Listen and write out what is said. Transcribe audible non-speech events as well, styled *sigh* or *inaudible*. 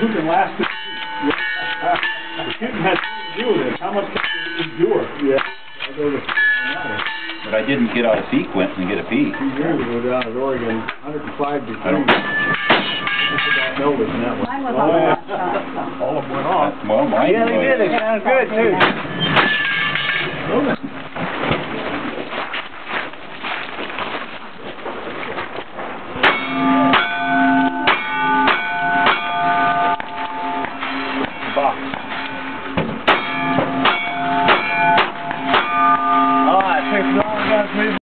Who can last the *laughs* The shooting has to do with this. How much can you endure? Yeah. I go to on that one. But I didn't get out of sequence and get a peek. Two years ago down at Oregon, 105 degrees. I don't- Just that one. Mine was Oh, on the yeah. left. All of them went off. Well, mine Yeah, they did. They sound good too. Alright, thanks for all you guys.